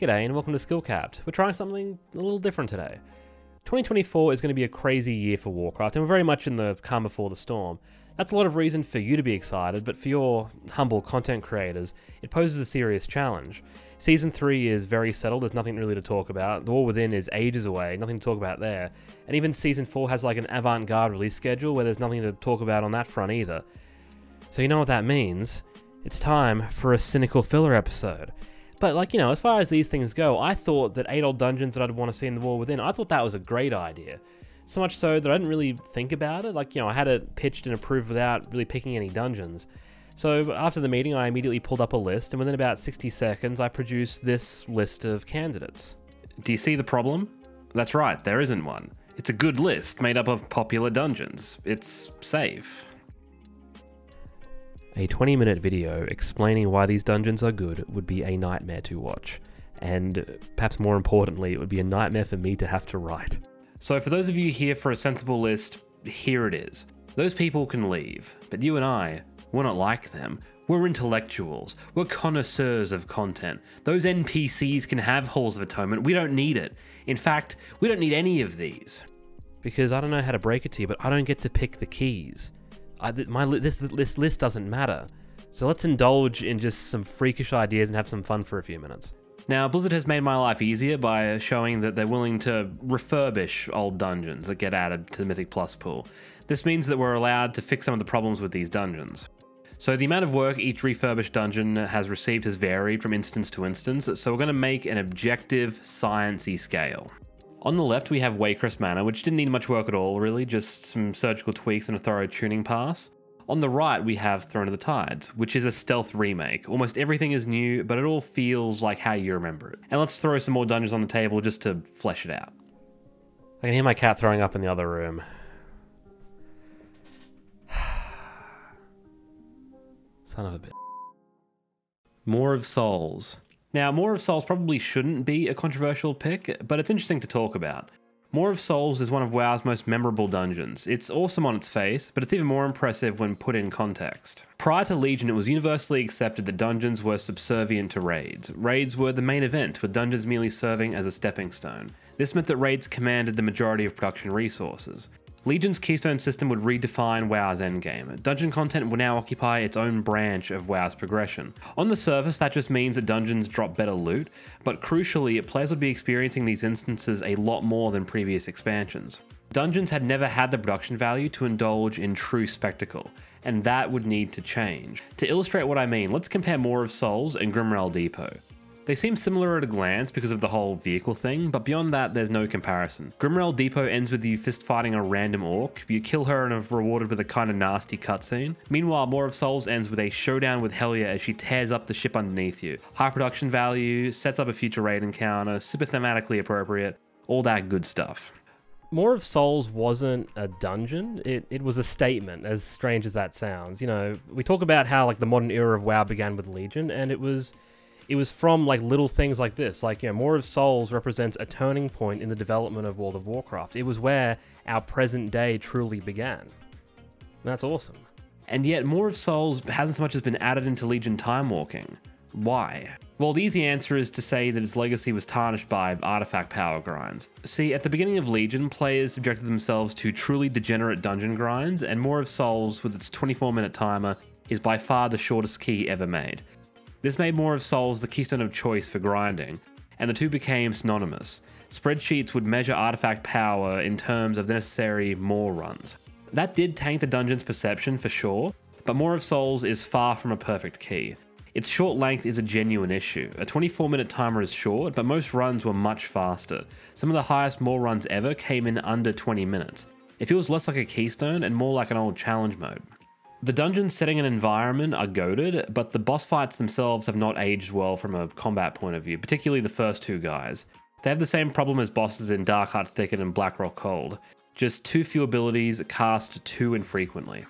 G'day and welcome to Skillcapped. We're trying something a little different today. 2024 is going to be a crazy year for Warcraft, and we're very much in the calm before the storm. That's a lot of reason for you to be excited, but for your humble content creators, it poses a serious challenge. Season 3 is very settled, there's nothing really to talk about. The War Within is ages away, nothing to talk about there. And even Season 4 has like an avant garde release schedule where there's nothing to talk about on that front either. So you know what that means? It's time for a cynical filler episode. But like, you know, as far as these things go, I thought that eight old dungeons that I'd want to see in the War Within, I thought that was a great idea. So much so that I didn't really think about it. Like, you know, I had it pitched and approved without really picking any dungeons. So after the meeting, I immediately pulled up a list, and within about 60 seconds, I produced this list of candidates. Do you see the problem? That's right, there isn't one. It's a good list made up of popular dungeons. It's safe. A 20 minute video explaining why these dungeons are good would be a nightmare to watch, and uh, perhaps more importantly, it would be a nightmare for me to have to write. So, for those of you here for a sensible list, here it is. Those people can leave, but you and I, we're not like them. We're intellectuals. We're connoisseurs of content. Those NPCs can have Halls of Atonement. We don't need it. In fact, we don't need any of these. Because I don't know how to break it to you, but I don't get to pick the keys. I, my this this list doesn't matter. So let's indulge in just some freakish ideas and have some fun for a few minutes. Now, Blizzard has made my life easier by showing that they're willing to refurbish old dungeons that get added to the Mythic Plus pool. This means that we're allowed to fix some of the problems with these dungeons. So the amount of work each refurbished dungeon has received has varied from instance to instance, so we're going to make an objective, sciencey scale. On the left, we have Waycrest Manor, which didn't need much work at all, really, just some surgical tweaks and a thorough tuning pass. On the right, we have Throne of the Tides, which is a stealth remake. Almost everything is new, but it all feels like how you remember it. And let's throw some more dungeons on the table just to flesh it out. I can hear my cat throwing up in the other room. Son of a bitch. Maw of Souls. Now, Maw of Souls probably shouldn't be a controversial pick, but it's interesting to talk about. Maw of Souls is one of WoW's most memorable dungeons. It's awesome on its face, but it's even more impressive when put in context. Prior to Legion, it was universally accepted that dungeons were subservient to raids. Raids were the main event, with dungeons merely serving as a stepping stone. This meant that raids commanded the majority of production resources. Legion's Keystone system would redefine WoW's endgame. Dungeon content will now occupy its own branch of WoW's progression. On the surface, that just means that dungeons drop better loot, but crucially, players would be experiencing these instances a lot more than previous expansions. Dungeons had never had the production value to indulge in true spectacle, and that would need to change. To illustrate what I mean, let's compare Maw of Souls and Grimrail Depot. They seem similar at a glance because of the whole vehicle thing, but beyond that, there's no comparison. Grimrail Depot ends with you fist fighting a random orc, you kill her and are rewarded with a kind of nasty cutscene. Meanwhile, Maw of Souls ends with a showdown with Helya as she tears up the ship underneath you. High production value, sets up a future raid encounter, super thematically appropriate, all that good stuff. Maw of Souls wasn't a dungeon. It, it was a statement, as strange as that sounds. You know, we talk about how like the modern era of WoW began with Legion, and it was it was from like little things like this. Like, you know, Maw of Souls represents a turning point in the development of World of Warcraft. It was where our present day truly began. That's awesome. And yet, Maw of Souls hasn't so much as been added into Legion Time Walking. Why? Well, the easy answer is to say that its legacy was tarnished by artifact power grinds. See, at the beginning of Legion, players subjected themselves to truly degenerate dungeon grinds, and Maw of Souls, with its 24 minute timer, is by far the shortest key ever made. This made Maw of Souls the keystone of choice for grinding, and the two became synonymous. Spreadsheets would measure artifact power in terms of the necessary Maw runs. That did tank the dungeon's perception for sure, but Maw of Souls is far from a perfect key. Its short length is a genuine issue. A 24 minute timer is short, but most runs were much faster. Some of the highest Maw runs ever came in under 20 minutes. It feels less like a keystone and more like an old challenge mode. The dungeon setting and environment are goaded, but the boss fights themselves have not aged well from a combat point of view, particularly the first two guys. They have the same problem as bosses in Darkheart Thicket and Black Rook Hold, just too few abilities cast too infrequently.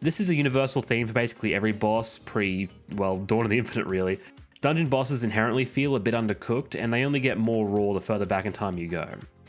This is a universal theme for basically every boss pre, well, Dawn of the Infinite really. Dungeon bosses inherently feel a bit undercooked and they only get more raw the further back in time you go.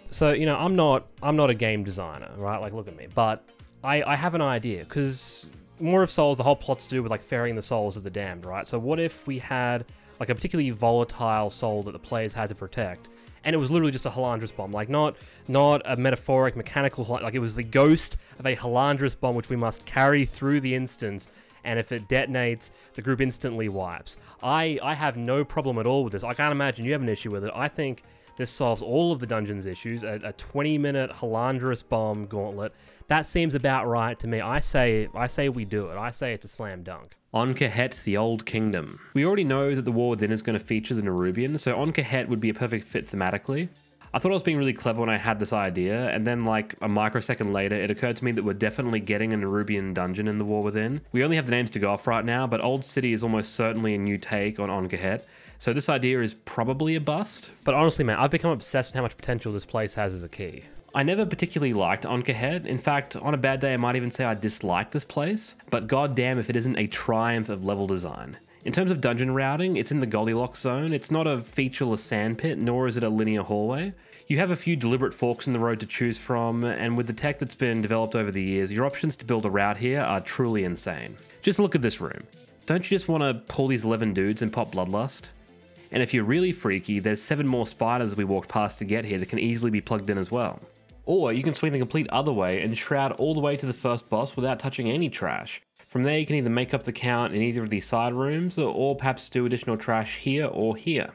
So, you know, I'm not I'm not a game designer, right? Like look at me. But I, I have an idea, because Maw of Souls, the whole plot's to do with like ferrying the souls of the damned, right? So what if we had like a particularly volatile soul that the players had to protect. And it was literally just a Halandris bomb, like not not a metaphoric mechanical, like it was the ghost of a Halandris bomb which we must carry through the instance and if it detonates, the group instantly wipes. I, I have no problem at all with this. I can't imagine you have an issue with it. I think this solves all of the dungeon's issues. A, a 20 minute Halandris bomb gauntlet. That seems about right to me. I say I say we do it. I say it's a slam dunk. Ahn'kahet, the Old Kingdom. We already know that the War Within is going to feature the Nerubian, so Ahn'kahet would be a perfect fit thematically. I thought I was being really clever when I had this idea, and then like a microsecond later, it occurred to me that we're definitely getting a Nerubian dungeon in the War Within. We only have the names to go off right now, but Old City is almost certainly a new take on Ahn'kahet. So this idea is probably a bust. But honestly, man, I've become obsessed with how much potential this place has as a key. I never particularly liked Ahn'kahet. In fact, on a bad day, I might even say I dislike this place. But goddamn if it isn't a triumph of level design. In terms of dungeon routing, it's in the Goldilocks zone. It's not a featureless sandpit, nor is it a linear hallway. You have a few deliberate forks in the road to choose from, and with the tech that's been developed over the years, your options to build a route here are truly insane. Just look at this room. Don't you just want to pull these 11 dudes and pop Bloodlust? And if you're really freaky, there's 7 more spiders we walked past to get here that can easily be plugged in as well. Or you can swing the complete other way and shroud all the way to the first boss without touching any trash. From there, you can either make up the count in either of these side rooms, or perhaps do additional trash here or here.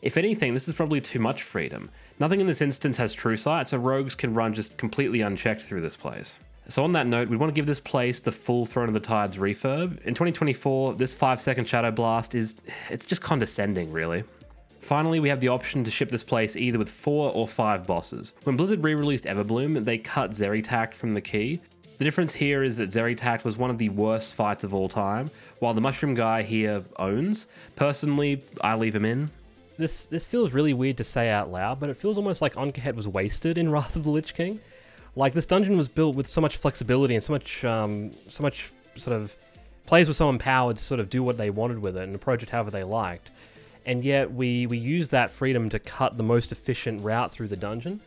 If anything, this is probably too much freedom. Nothing in this instance has true sight, so rogues can run just completely unchecked through this place. So on that note, we want to give this place the full Throne of the Tides refurb. In 2024, this 5 second Shadow Blast is, it's just condescending really. Finally, we have the option to ship this place either with 4 or 5 bosses. When Blizzard re-released Everbloom, they cut Xeri'tac from the key, the difference here is that Xeri'tac was one of the worst fights of all time, while the Mushroom guy here owns. Personally, I leave him in. This this feels really weird to say out loud, but it feels almost like Ahn'kahet was wasted in Wrath of the Lich King. Like this dungeon was built with so much flexibility and so much um, so much sort of players were so empowered to sort of do what they wanted with it and approach it however they liked. And yet we we used that freedom to cut the most efficient route through the dungeon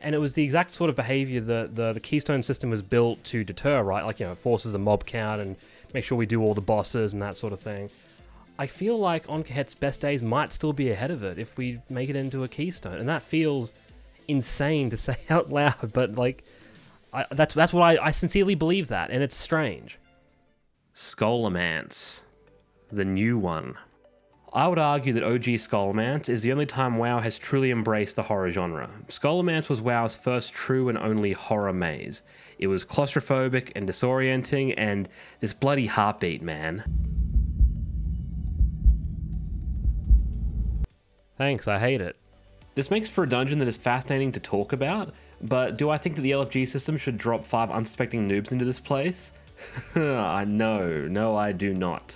and it was the exact sort of behavior that the, the Keystone system was built to deter, right? Like, you know, forces a mob count and make sure we do all the bosses and that sort of thing. I feel like Ahn'kahet's best days might still be ahead of it if we make it into a Keystone, and that feels insane to say out loud, but like, I, that's that's what I, I sincerely believe that, and it's strange. Scholomance, the new one. I would argue that OG Scholomance is the only time WoW has truly embraced the horror genre. Scholomance was WoW's first true and only horror maze. It was claustrophobic and disorienting, and this bloody heartbeat, man. Thanks, I hate it. This makes for a dungeon that is fascinating to talk about, but do I think that the LFG system should drop five unsuspecting noobs into this place? no, no I do not.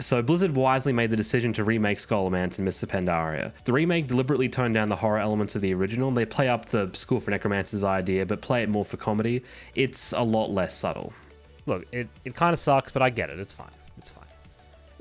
So Blizzard wisely made the decision to remake Scholomance and of Pandaria. The remake deliberately toned down the horror elements of the original. They play up the School for Necromancers idea, but play it more for comedy. It's a lot less subtle. Look, it, it kind of sucks, but I get it. It's fine. It's fine.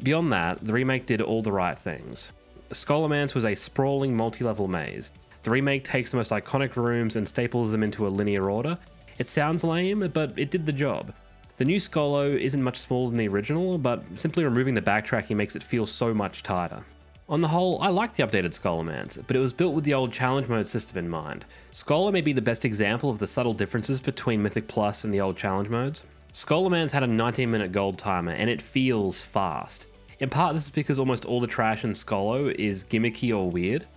Beyond that, the remake did all the right things. Scholomance was a sprawling multi-level maze. The remake takes the most iconic rooms and staples them into a linear order. It sounds lame, but it did the job. The new Skolo isn't much smaller than the original, but simply removing the backtracking makes it feel so much tighter. On the whole, I like the updated Scholomance, but it was built with the old challenge mode system in mind. Scholar may be the best example of the subtle differences between Mythic Plus and the old challenge modes. Scholomance had a 19 minute gold timer, and it feels fast. In part, this is because almost all the trash in Skolo is gimmicky or weird.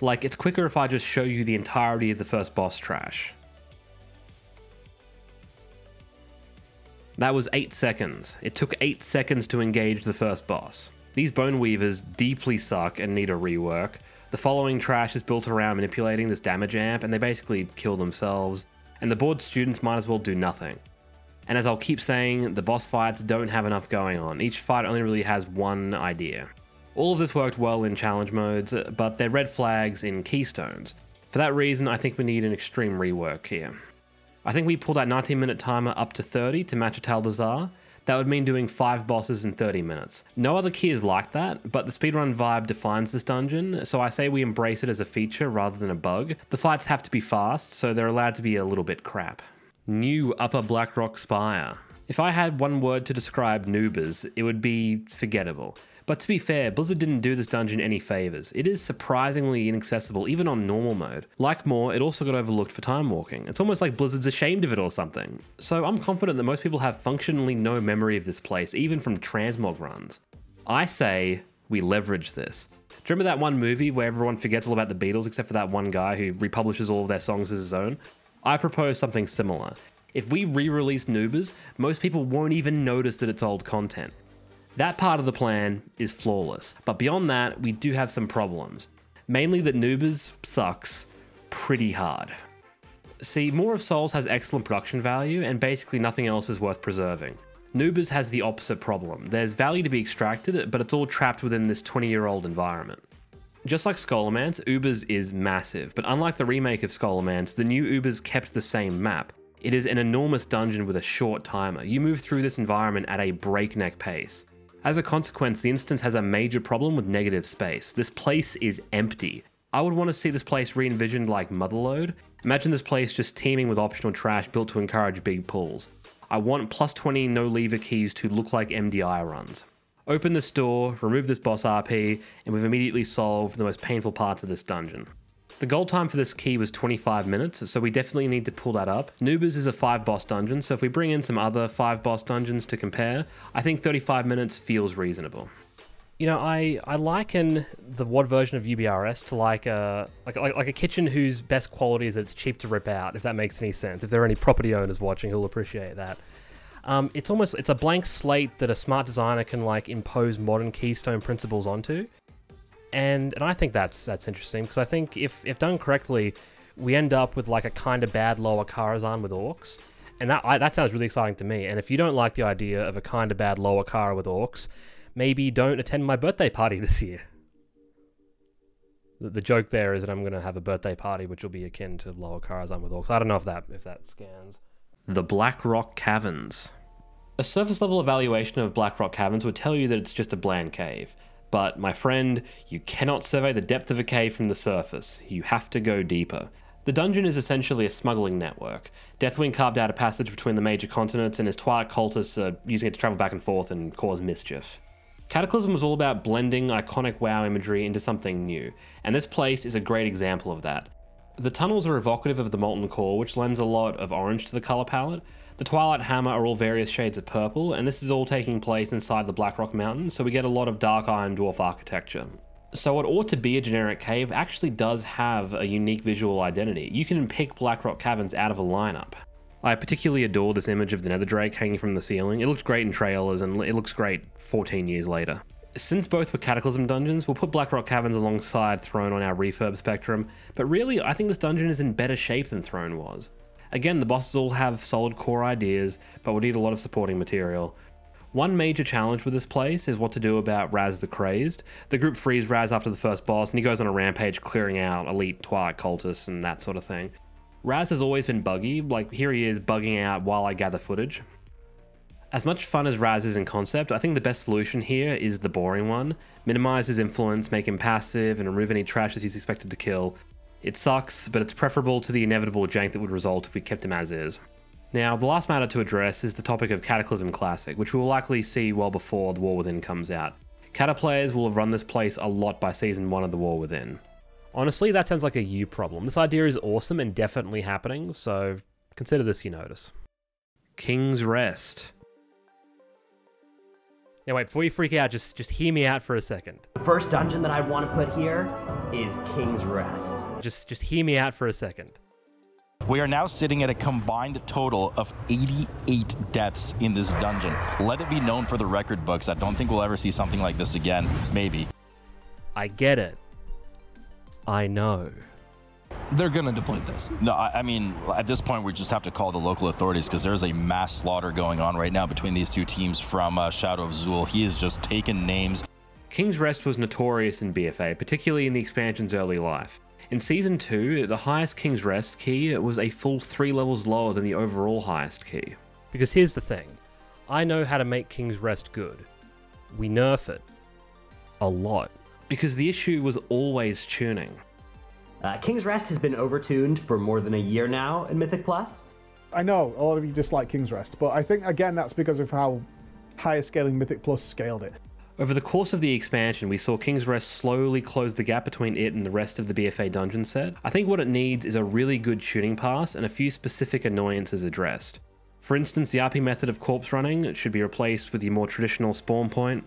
Like, it's quicker if I just show you the entirety of the first boss trash. That was 8 seconds. It took 8 seconds to engage the first boss. These Bone Weavers deeply suck and need a rework. The following trash is built around manipulating this damage amp, and they basically kill themselves, and the bored students might as well do nothing. And as I'll keep saying, the boss fights don't have enough going on. Each fight only really has one idea. All of this worked well in challenge modes, but they're red flags in keystones. For that reason, I think we need an extreme rework here. I think we pull that 19 minute timer up to 30 to match Atal'Dazar. That would mean doing 5 bosses in 30 minutes. No other key is like that, but the speedrun vibe defines this dungeon, so I say we embrace it as a feature rather than a bug. The fights have to be fast, so they're allowed to be a little bit crap. New Upper Blackrock Spire. If I had one word to describe Noobers, it would be forgettable. But to be fair, Blizzard didn't do this dungeon any favours. It is surprisingly inaccessible even on normal mode. Like Maw, it also got overlooked for time walking. It's almost like Blizzard's ashamed of it or something. So I'm confident that most people have functionally no memory of this place, even from transmog runs. I say we leverage this. Do you remember that one movie where everyone forgets all about the Beatles except for that one guy who republishes all of their songs as his own? I propose something similar. If we re-release Noobers, most people won't even notice that it's old content. That part of the plan is flawless, but beyond that, we do have some problems. Mainly that Noobers sucks pretty hard. See, Maw of Souls has excellent production value, and basically nothing else is worth preserving. Noobers has the opposite problem. There's value to be extracted, but it's all trapped within this 20 year old environment. Just like Scholomance, Ubers is massive, but unlike the remake of Scholomance, the new Ubers kept the same map. It is an enormous dungeon with a short timer. You move through this environment at a breakneck pace. As a consequence, the instance has a major problem with negative space. This place is empty. I would want to see this place re-envisioned like Motherlode. Imagine this place just teeming with optional trash built to encourage big pulls. I want plus 20 no lever keys to look like MDI runs. Open this door, remove this boss RP, and we've immediately solved the most painful parts of this dungeon. The goal time for this key was 25 minutes, so we definitely need to pull that up. Noobers is a 5 boss dungeon, so if we bring in some other 5 boss dungeons to compare, I think 35 minutes feels reasonable. You know, I, I liken the WoD version of UBRS to like a like, like like a kitchen whose best quality is that it's cheap to rip out. If that makes any sense. If there are any property owners watching, who'll appreciate that. Um, it's almost it's a blank slate that a smart designer can like impose modern keystone principles onto, and and I think that's that's interesting because I think if if done correctly, we end up with like a kind of bad lower Karazhan with orcs, and that I, that sounds really exciting to me. And if you don't like the idea of a kind of bad lower Kara with orcs, maybe don't attend my birthday party this year. The, the joke there is that I'm going to have a birthday party which will be akin to Lower Karazhan with orcs. I don't know if that if that scans. The Blackrock Caverns. A surface level evaluation of Blackrock Caverns would tell you that it's just a bland cave. But, my friend, you cannot survey the depth of a cave from the surface. You have to go deeper. The dungeon is essentially a smuggling network. Deathwing carved out a passage between the major continents, and his Twilight cultists are using it to travel back and forth and cause mischief. Cataclysm was all about blending iconic WoW imagery into something new, and this place is a great example of that. The tunnels are evocative of the Molten Core, which lends a lot of orange to the colour palette. The Twilight Hammer are all various shades of purple, and this is all taking place inside the Blackrock Mountain, so we get a lot of Dark Iron Dwarf architecture. So what ought to be a generic cave actually does have a unique visual identity. You can pick Blackrock Caverns out of a lineup. I particularly adore this image of the Nether Drake hanging from the ceiling. It looks great in trailers and it looks great 14 years later. Since both were Cataclysm dungeons, we'll put Blackrock Caverns alongside Throne on our refurb spectrum, but really I think this dungeon is in better shape than Throne was. Again, the bosses all have solid core ideas, but will need a lot of supporting material. One major challenge with this place is what to do about Raz the Crazed. The group frees Raz after the first boss, and he goes on a rampage clearing out elite Twilight cultists and that sort of thing. Raz has always been buggy, like here he is bugging out while I gather footage. As much fun as Raz is in concept, I think the best solution here is the boring one. Minimize his influence, make him passive, and remove any trash that he's expected to kill. It sucks, but it's preferable to the inevitable jank that would result if we kept him as is. Now, the last matter to address is the topic of Cataclysm Classic, which we will likely see well before The War Within comes out. Cata players will have run this place a lot by season 1 of The War Within. Honestly, that sounds like a you problem. This idea is awesome and definitely happening, so consider this your notice. King's Rest. Now wait, before you freak out, just just hear me out for a second. The first dungeon that I want to put here is King's Rest. Just just hear me out for a second. We are now sitting at a combined total of 88 deaths in this dungeon. Let it be known for the record books. I don't think we'll ever see something like this again. Maybe. I get it. I know. They're gonna deploy this. No, I, I mean, at this point, we just have to call the local authorities because there's a mass slaughter going on right now between these two teams from uh, Shadow of Zul. He has just taken names. King's Rest was notorious in BFA, particularly in the expansion's early life. In Season 2, the highest King's Rest key was a full 3 levels lower than the overall highest key. Because here's the thing I know how to make King's Rest good. We nerf it. A lot. Because the issue was always tuning. Uh, King's Rest has been overtuned for more than a year now in Mythic Plus. I know a lot of you dislike King's Rest, but I think again that's because of how higher scaling Mythic Plus scaled it. Over the course of the expansion, we saw King's Rest slowly close the gap between it and the rest of the BFA dungeon set. I think what it needs is a really good shooting pass and a few specific annoyances addressed. For instance, the RP method of corpse running should be replaced with the more traditional spawn point.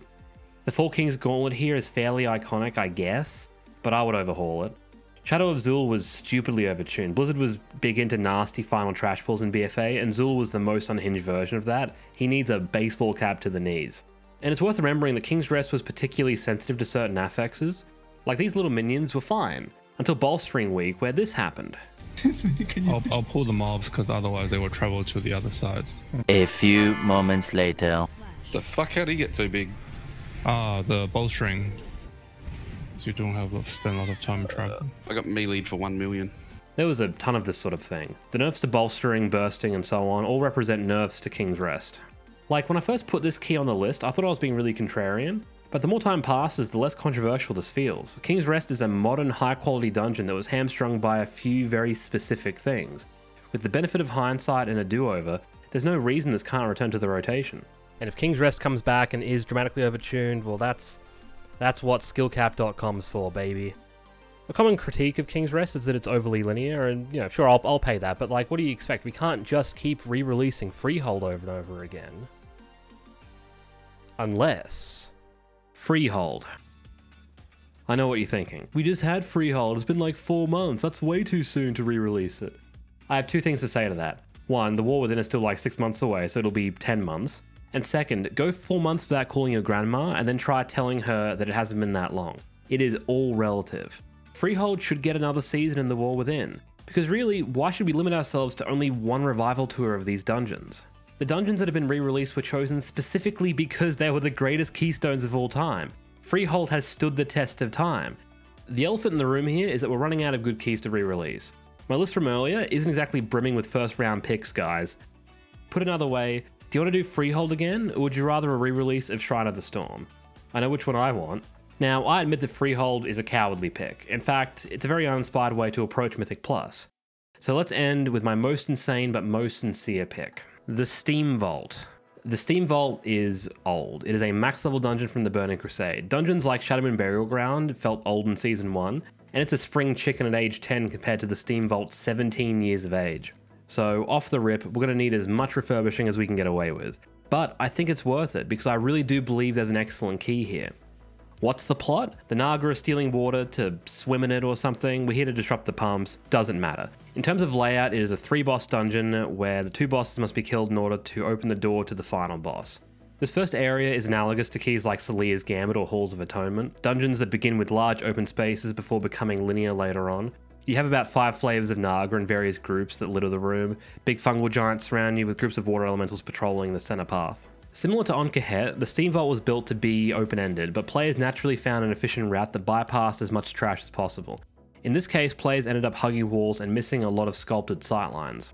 The Four Kings Gauntlet here is fairly iconic, I guess, but I would overhaul it. Shadow of Zul was stupidly overtuned. Blizzard was big into nasty final trash pulls in BFA, and Zul was the most unhinged version of that. He needs a baseball cap to the knees. And it's worth remembering that King's Rest was particularly sensitive to certain affixes. Like these little minions were fine, until bolstering week where this happened. I'll, I'll pull the mobs because otherwise they will travel to the other side. A few moments later. The fuck? How would he get so big? Ah, the bowstring. So you don't have to spend a lot of time uh, traveling. I got melee lead for one million. There was a ton of this sort of thing. The nerfs to bolstering, bursting, and so on all represent nerfs to King's Rest. Like, when I first put this key on the list, I thought I was being really contrarian, but the more time passes, the less controversial this feels. King's Rest is a modern, high quality dungeon that was hamstrung by a few very specific things. With the benefit of hindsight and a do over, there's no reason this can't return to the rotation. And if King's Rest comes back and is dramatically overtuned, well, that's that's what skill-capped.com's for, baby. A common critique of King's Rest is that it's overly linear, and you know, sure, I'll, I'll pay that, but like, what do you expect? We can't just keep re-releasing Freehold over and over again. Unless... Freehold. I know what you're thinking. We just had Freehold, it's been like four months, that's way too soon to re-release it. I have two things to say to that. One, the war within is still like six months away, so it'll be 10 months. And second, go four months without calling your grandma and then try telling her that it hasn't been that long. It is all relative. Freehold should get another season in The War Within. Because really, why should we limit ourselves to only one revival tour of these dungeons? The dungeons that have been re released were chosen specifically because they were the greatest keystones of all time. Freehold has stood the test of time. The elephant in the room here is that we're running out of good keys to re release. My list from earlier isn't exactly brimming with first round picks, guys. Put another way, do you want to do Freehold again, or would you rather a re release of Shrine of the Storm? I know which one I want. Now, I admit that Freehold is a cowardly pick. In fact, it's a very uninspired way to approach Mythic Plus. So let's end with my most insane but most sincere pick the Steam Vault. The Steam Vault is old. It is a max level dungeon from the Burning Crusade. Dungeons like Shadowmoon Burial Ground felt old in Season 1, and it's a spring chicken at age 10 compared to the Steam Vault's 17 years of age. So, off the rip, we're going to need as much refurbishing as we can get away with. But I think it's worth it because I really do believe there's an excellent key here. What's the plot? The Naga are stealing water to swim in it or something. We're here to disrupt the pumps. Doesn't matter. In terms of layout, it is a three boss dungeon where the two bosses must be killed in order to open the door to the final boss. This first area is analogous to keys like So'leah's Gambit or Halls of Atonement, dungeons that begin with large open spaces before becoming linear later on. You have about five flavors of Naga in various groups that litter the room. Big fungal giants surround you with groups of water elementals patrolling the center path. Similar to Ahn'kahet, the Steam Vault was built to be open-ended, but players naturally found an efficient route that bypassed as much trash as possible. In this case, players ended up hugging walls and missing a lot of sculpted sightlines.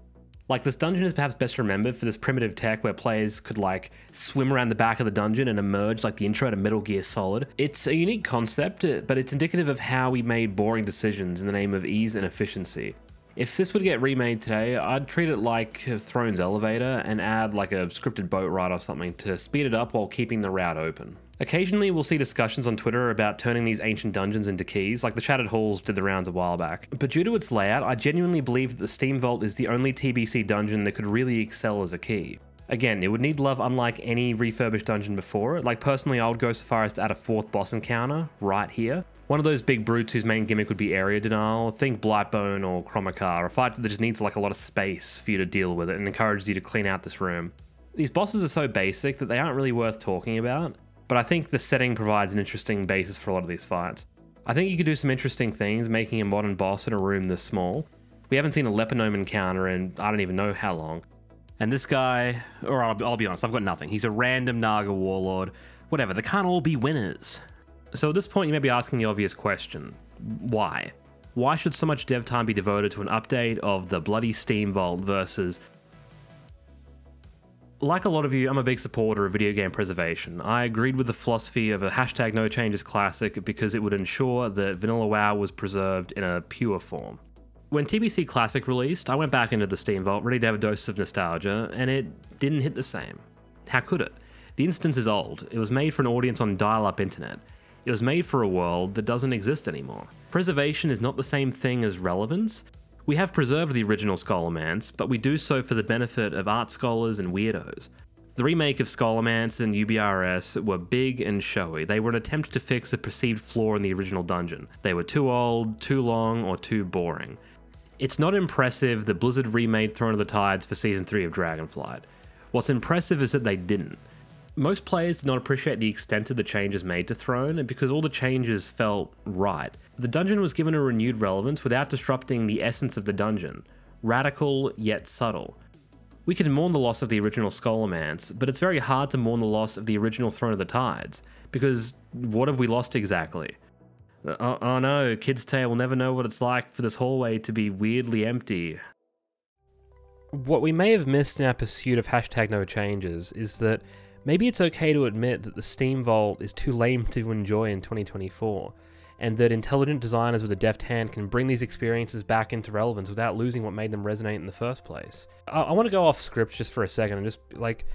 Like, this dungeon is perhaps best remembered for this primitive tech where players could, like, swim around the back of the dungeon and emerge like the intro to Metal Gear Solid. It's a unique concept, uh, but it's indicative of how we made boring decisions in the name of ease and efficiency. If this would get remade today, I'd treat it like Throne's Elevator and add like a scripted boat ride or something to speed it up while keeping the route open. Occasionally, we'll see discussions on Twitter about turning these ancient dungeons into keys, like the Shattered Halls did the rounds a while back. But due to its layout, I genuinely believe that the Steam Vault is the only TBC dungeon that could really excel as a key. Again, it would need love unlike any refurbished dungeon before. It. Like, personally, I would go so far as to add a fourth boss encounter right here. One of those big brutes whose main gimmick would be area denial. Think Blightbone or Kromakar, a fight that just needs like a lot of space for you to deal with it and encourages you to clean out this room. These bosses are so basic that they aren't really worth talking about, but I think the setting provides an interesting basis for a lot of these fights. I think you could do some interesting things making a modern boss in a room this small. We haven't seen a Leponome encounter in I don't even know how long. And this guy, or I'll, I'll be honest, I've got nothing. He's a random Naga warlord. Whatever, they can't all be winners. So at this point, you may be asking the obvious question why? Why should so much dev time be devoted to an update of the bloody Steam Vault versus. Like a lot of you, I'm a big supporter of video game preservation. I agreed with the philosophy of a hashtag no changes classic because it would ensure that Vanilla WoW was preserved in a pure form. When TBC Classic released, I went back into the Steam Vault ready to have a dose of nostalgia, and it didn't hit the same. How could it? The instance is old. It was made for an audience on dial up internet. It was made for a world that doesn't exist anymore. Preservation is not the same thing as relevance. We have preserved the original Scholomance, but we do so for the benefit of art scholars and weirdos. The remake of Scholomance and UBRS were big and showy. They were an attempt to fix a perceived flaw in the original dungeon. They were too old, too long, or too boring. It's not impressive that Blizzard remade Throne of the Tides for Season 3 of Dragonflight. What's impressive is that they didn't. Most players did not appreciate the extent of the changes made to Throne, and because all the changes felt right. The dungeon was given a renewed relevance without disrupting the essence of the dungeon. Radical, yet subtle. We can mourn the loss of the original Scholomance, but it's very hard to mourn the loss of the original Throne of the Tides, because what have we lost exactly? Oh, oh no, Kid's Tale will never know what it's like for this hallway to be weirdly empty. What we may have missed in our pursuit of hashtag no changes is that maybe it's okay to admit that the Steam Vault is too lame to enjoy in 2024, and that intelligent designers with a deft hand can bring these experiences back into relevance without losing what made them resonate in the first place. I, I want to go off script just for a second and just like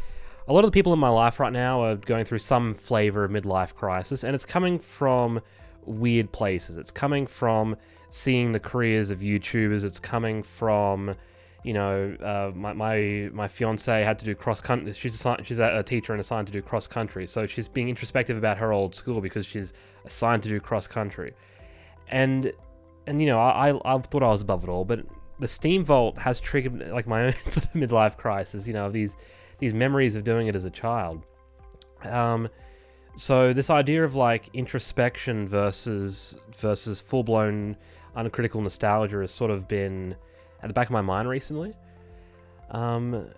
a lot of the people in my life right now are going through some flavor of midlife crisis, and it's coming from weird places. It's coming from seeing the careers of YouTubers. It's coming from, you know, uh, my, my my fiance had to do cross country. She's assigned, she's a, a teacher and assigned to do cross country, so she's being introspective about her old school because she's assigned to do cross country, and and you know I I, I thought I was above it all, but the Steam Vault has triggered like my own sort of midlife crisis. You know, these these memories of doing it as a child. Um, so this idea of like introspection versus versus full blown uncritical nostalgia has sort of been at the back of my mind recently. Um,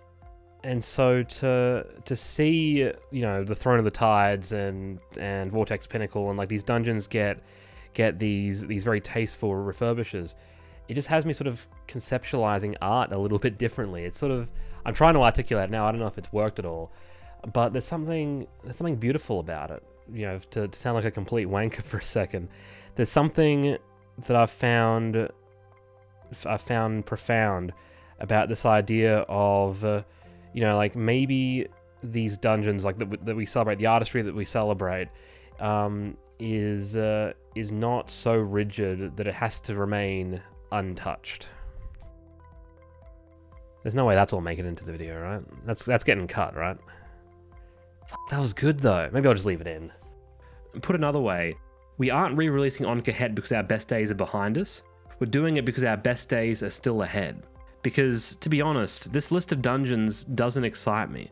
and so to to see you know the Throne of the Tides and and Vortex Pinnacle and like these dungeons get get these these very tasteful refurbishes, it just has me sort of conceptualizing art a little bit differently. It's sort of I'm trying to articulate now. I don't know if it's worked at all, but there's something there's something beautiful about it. You know, to, to sound like a complete wanker for a second, there's something that I've found I found profound about this idea of uh, you know like maybe these dungeons like that, that we celebrate the artistry that we celebrate um, is uh, is not so rigid that it has to remain untouched. There's no way that's all making into the video, right? That's that's getting cut, right? That was good though. Maybe I'll just leave it in. Put another way, we aren't re-releasing Ahn'kahet because our best days are behind us. We're doing it because our best days are still ahead. Because, to be honest, this list of dungeons doesn't excite me.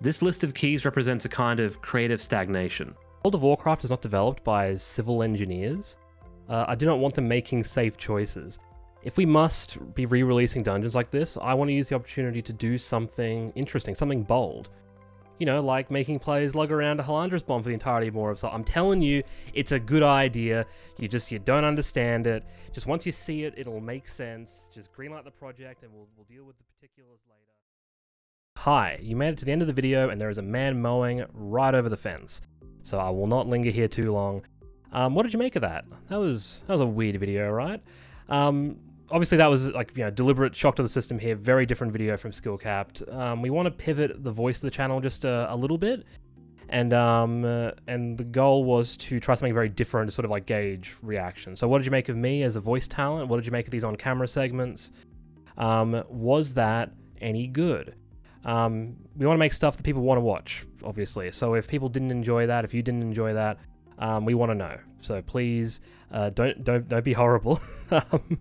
This list of keys represents a kind of creative stagnation. World of Warcraft is not developed by civil engineers. Uh, I do not want them making safe choices. If we must be re-releasing dungeons like this, I want to use the opportunity to do something interesting, something bold you know, like making players lug around a Halandris bomb for the entirety of more of so I'm telling you, it's a good idea. You just you don't understand it. Just once you see it, it'll make sense. Just greenlight the project and we'll we'll deal with the particulars later. Hi, you made it to the end of the video and there is a man mowing right over the fence. So I will not linger here too long. Um, what did you make of that? That was that was a weird video, right? Um, obviously that was like you know deliberate shock to the system here very different video from skill capped um, we want to pivot the voice of the channel just a, a little bit. And um, uh, and the goal was to try something very different to sort of like gauge reaction. So what did you make of me as a voice talent? What did you make of these on camera segments? Um, was that any good? Um, we want to make stuff that people want to watch obviously. So if people didn't enjoy that if you didn't enjoy that um, we want to know. So please uh, don't don't don't be horrible. Um,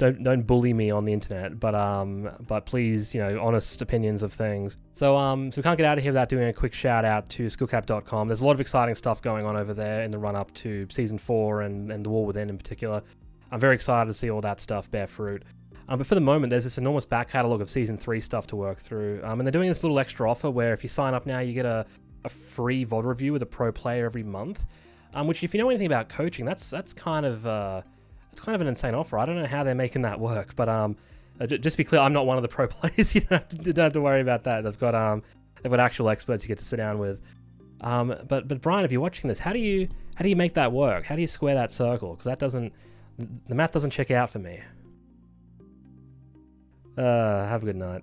don't don't bully me on the internet, but um, but please, you know, honest opinions of things. So um, so we can't get out of here without doing a quick shout out to skill-capped.com. There's a lot of exciting stuff going on over there in the run up to season four and and the war within in particular. I'm very excited to see all that stuff bear fruit. Um, but for the moment, there's this enormous back catalog of season three stuff to work through, um, and they're doing this little extra offer where if you sign up now, you get a a free VOD review with a pro player every month. Um, which, if you know anything about coaching, that's that's kind of uh, it's kind of an insane offer. I don't know how they're making that work, but um, uh, just be clear, I'm not one of the pro players. you don't have, to, don't have to worry about that. They've got um, they've got actual experts you get to sit down with. Um, but but Brian, if you're watching this, how do you how do you make that work? How do you square that circle? Because that doesn't the math doesn't check out for me. Uh, have a good night.